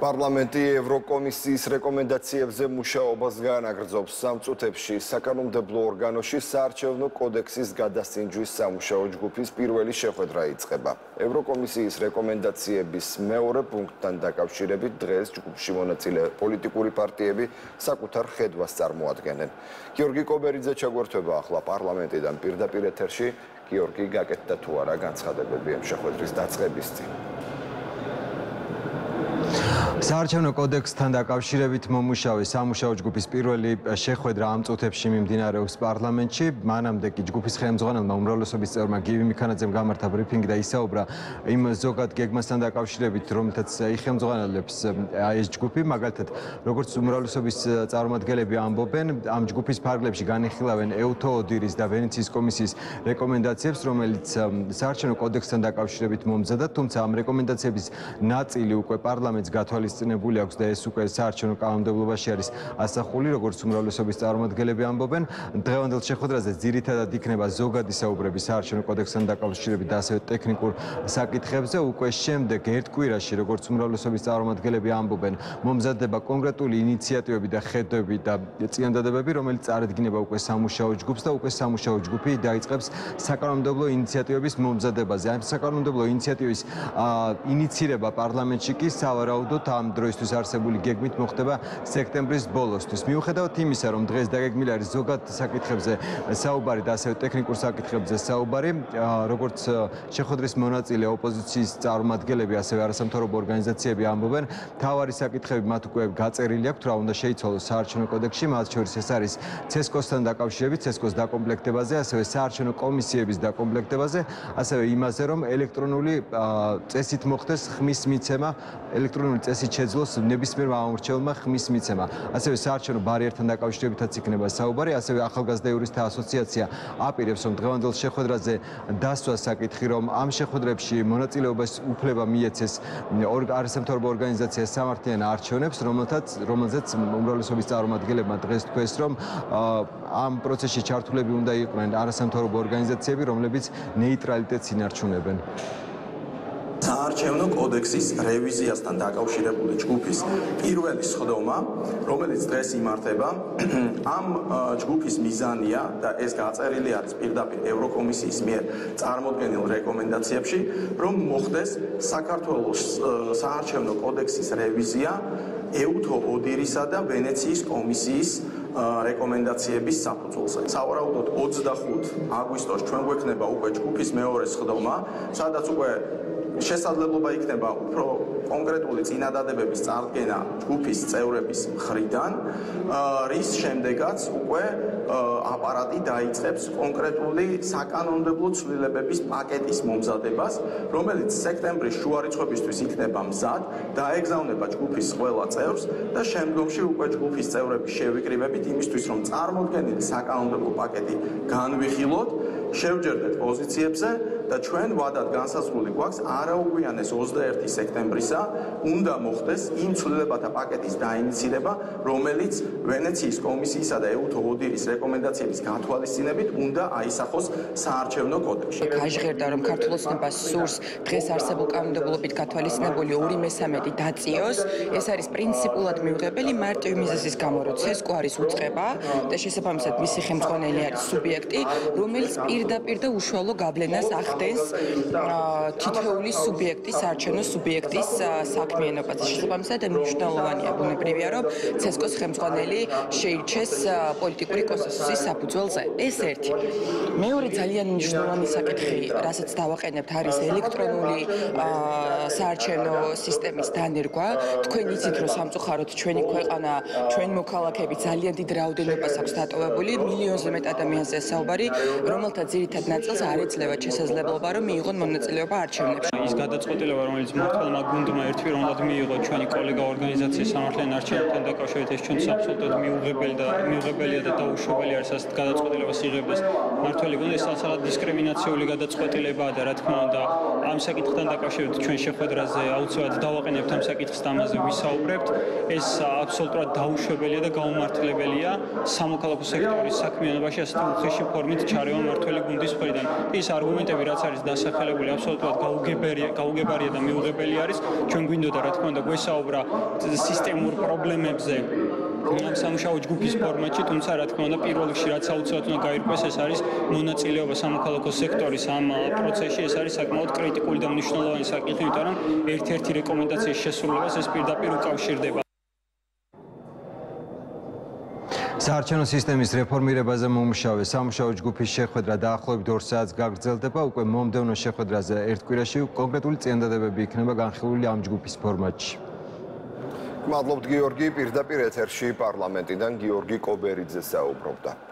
პარლამენტი ევროკომისიის რეკომენდაციებზე მუშაობას განაგრძობს სამწუთებში საკანონმდებლო ორგანოში საარჩევნო კოდექსის გადასინჯვის სამუშაო ჯგუფის პირველი შეხვედრა იწყება. ევროკომისიის რეკომენდაციების მეორე პუნქტთან დაკავშირებით დღეს ჯგუფში მონაწილე პოლიტიკური პარტიები საკუთარ ხედვას წარმოადგენენ. გიორგი კობერიძე ჩაგვერთვება ახლა პარლამენტიდან პირდაპირ ეთერში. გიორგი, გაკეთდა თუ არა განცხადებები ამ შეხვედრის დაწყების წინ? საარჩევნო კოდექსთან დაკავშირებით მომუშავე სამუშაო ჯგუფის პირველი შეხვედრა ამ წუთებში მიმდინარეობს პარლამენტში. მანამდე კი ჯგუფის ხელმძღვანელმა უმრავლესობის წევრმა გივი მიქანაძემ გამართა ბრიფინგი და ისაუბრა იმ ზოგად გეგმასთან დაკავშირებით, რომელთაც იხელმძღვანელებს აი ეს ჯგუფი, მაგალითად, როგორც უმრავლესობის წარმომადგენლები ამბობენ, ამ ჯგუფის ფარგლებში განიხილავენ ეუთო ოდირის და ვენეციის კომისიის რეკომენდაციებს, რომელიც საარჩევნო კოდექსთან დაკავშირებით მომზადა, თუმცა ამ რეკომენდაციების ნაწილი უკვე პარლამენტს გათვალის გასწინებული აქვს და ეს უკვე საარჩევნო კანონმდებლობაში არის ასახული, როგორც უმრავლესობის წარმომადგენლები ამბობენ. დღევანდელ შეხვედრაზე ძირითადად იქნება ზოგადი საუბრები საარჩევნო კოდექსთან დაკავშირებით და ასევე ტექნიკურ საკითხებზე. უკვე შემდეგ ერთ კვირაში, როგორც უმრავლესობის წარმომადგენლები ამბობენ, მომზადდება კონკრეტული ინიციატივები და ხედვები და წინადადებები, რომელიც წარედგინება უკვე სამუშაო ჯგუფს და უკვე სამუშაო ჯგუფი დაიწყებს საკანონმდებლო ინიციატივების მომზადებაზე. ამ საკანონმდებლო ინიციატივის ინიცირება პარლამენტში კი სავარაუდოდ ამ დროისთვის არსებული გეგმით მოხდება სექტემბრის ბოლოსთვის. მიუხედავად იმისა, რომ დღეს დაგეგმილი არის ზოგად საკითხებზე საუბარი და ასევე ტექნიკურ საკითხებზე საუბარი, როგორც შეხვედრის მონაწილე ოპოზიციის წარმომადგენლები, ასევე არასამთავრობო ორგანიზაციები ამბობენ, თავარი საკითხები მათ უკვე გაწერილი აქვთ, რა უნდა შეიცვალოს საარჩევნო კოდექსში, მათ შორის ეს არის ცესკოსთან დაკავშირებით, ცესკოს დაკომპლექტებაზე, ასევე საარჩევნო კომისიების დაკომპლექტებაზე, ასევე იმაზე, რომ ელექტრონული წესით მოხდეს ხმის მიცემა, ელექტრონული წესი შეძლოს ნებისმიერ ამორჩეულმა ხმის მიცემა. ასევე საარჩევნო ბარიერთან დაკავშირებითაც იქნება საუბარი, ასევე ახალგაზრდა იურისტთა ასოციაცია აპირებს, რომ დღევანდელ შეხვედრაზე დასვა საკითხი, რომ ამ შეხვედრებში მონაწილეობას უფლება მიეცეს არასამთავრობო ორგანიზაცია სამართლიან არჩევნებს, რომელთაც რომელზეც უმრავლესობის წარმომადგენლებმა დღეს თქვეს, რომ ამ პროცესში ჩართულები უნდა იყვნენ არასამთავრობო ორგანიზაციები, რომლებიც ნეიტრალიტეტს ინარჩუნებენ. საარჩევნო კოდექსის რევიზიასთან დაკავშირებული ჯგუფის პირველი სხდომა, რომელიც დღეს იმართება, ამ ჯგუფის მიზანია და ეს გაწერილი არის პირდაპირ ევროკომისიის მიერ წარმოქმნილ რეკომენდაციებში, რომ მოხდეს საქართველოს საარჩევნო კოდექსის რევიზია ეუთო ოდირისა და ვენეციის კომისიის რეკომენდაციების საფუძველზე. სავარაუდოდ 25 აგვისტოს ჩვენ გვექნება უკვე ჯგუფის მეორე სხდომა, სადაც უკვე შესაძლებლობა იქნება უფრო კონკრეტული წინადადებების წარდგენა ჯგუფის წევრების მხრიდან, რის შემდეგაც უკვე აპარატი დაიწყებს კონკრეტული საკანონმდებლო ცვლილებების პაკეტის მომზადებას, რომელიც სექტემბრის შუა რიცხვებისთვის იქნება მზად და ეგზავნება ჯგუფის ყველა წევრს და შემდგომში უკვე ჯგუფის წევრების შევიკრიბებით იმისთვის, რომ წარმოქმნილი საკანონმდებლო პაკეტი განვიხილოთ, შევჯერდეთ პოზიციებზე და ჩვენ ვადად განსაზღვრული გვაქვს არაუგვიანეს 21 სექტემბრისა უნდა მოხდეს იმ ცვლილებათა პაკეტის დაინიცირება, რომელიც ვენეციის კომისიისა და ეუთო ოდირის რეკომენდაციების გათვალისწინებით უნდა აისახოს საარჩევნო კოდექსში. გაჟღერდა რომ ქართულოსნებას სურს დღეს არსებულ კანონმდებლობით გათვალისწინებული 2/13 დაწიოს, ეს არის პრინციპულად მიუღებელი მარტივი მიზეზის გამო, რომ ცესკო არის უצება და შესაბამისად მისი ხელმძღვანელი არის სუბიექტი, რომელიც პირდაპირ და უშუალო გავლენას ახდენს თითოეული სუბიექტის არჩევნო სუბიექტის საქმიანობაზე. შესაბამისად, მნიშვნელოვანია ბუნებრივია, რომ ცესკოს ხელმძღვანელი შეირჩეს პოლიტიკური კონსენსუსის საფუძველზე. ეს ერთი. მეორე ძალიან მნიშვნელოვანი საკითხი, რასაც დავაყენებთ, არის ელექტრონული საარჩევნო სისტემის დანერგვა. თქვენ იცით, რომ სამწუხაროდ ჩვენი ქვეყანა, ჩვენ მოქალაქეები ძალიან დიდ რაოდენობას აქვს დატოვებული, მილიონზე მეტ ადამიანზე საუბარი, რომელთა ძირითად ნაწილს არ ეძლევა შესაძლებლობა რომ მიიღონ მონაწილეობა არჩევნებში. ის გადაწყვეტილება რომელიც მართლმა გუნდმა ერთვიროვნად მიიღო ჩვენი კოლეგა ორგანიზაციის სამართლიან არჩევნებთან დაკავშირებით ეს ჩვენს აბსოლუტურად მიუღებელი და მიუღებელია და დაუშვებელი არის ასეთ გადაწყვეტილებას იღებს მართველი გუნდი ეს საცალად დისკრიმინაციული გადაწყვეტილებაა და რა თქმა უნდა ამ საკითხთან დაკავშირებით ჩვენ შეხვედრაზე აუცილებლად დავაყენებთ ამ საკითხს და ამაზე ვისაუბრებთ. ეს აბსოლუტურად დაუშვებელია და გაუმართლებელია სამოქალაქო სექტორის საქმიანობაში ასეთი უხეში ფორმით ჩარევა მართველი გუნდის მხრიდან. ის არგუმენტები რაც არის დასახელებული აბსოლუტურად გაუგებარია გაუგებარია და მიუღებელი არის ჩვენ გვინდოდა რა თქმა უნდა გვესაუბრა სისტემურ პრობლემებზე ამ სამუშაო ჯგუფის ფორმატში, თუმცა რა თქმა უნდა პირველ რიგში რაც აუცილებლად უნდა გაირკვეს, ეს არის მონაწილეობა სამოქალაქო სექტორის ამ პროცესში, ეს არის საკმაოდ კრიტიკული და მნიშვნელოვანი საკითხი, იმიტომ რომ ერთ-ერთი რეკომენდაციის შესრულებას ეს პირდაპირ უკავშირდება. საარჩევნო სისტემის რეფორმირებაზე მომუშავე სამუშაო ჯგუფის შეხვედრა დაახლოებით 2 საათს გაგრძელდება. უკვე მომდევნო შეხვედრაზე ერთ კვირაში კონკრეტული წინადადებები იქნება განხილული ამ ჯგუფის ფორმატში. მადლობთ გიორგი პირდაპირ ეთერში პარლამენტიდან გიორგი კობერიძე საუბრობდა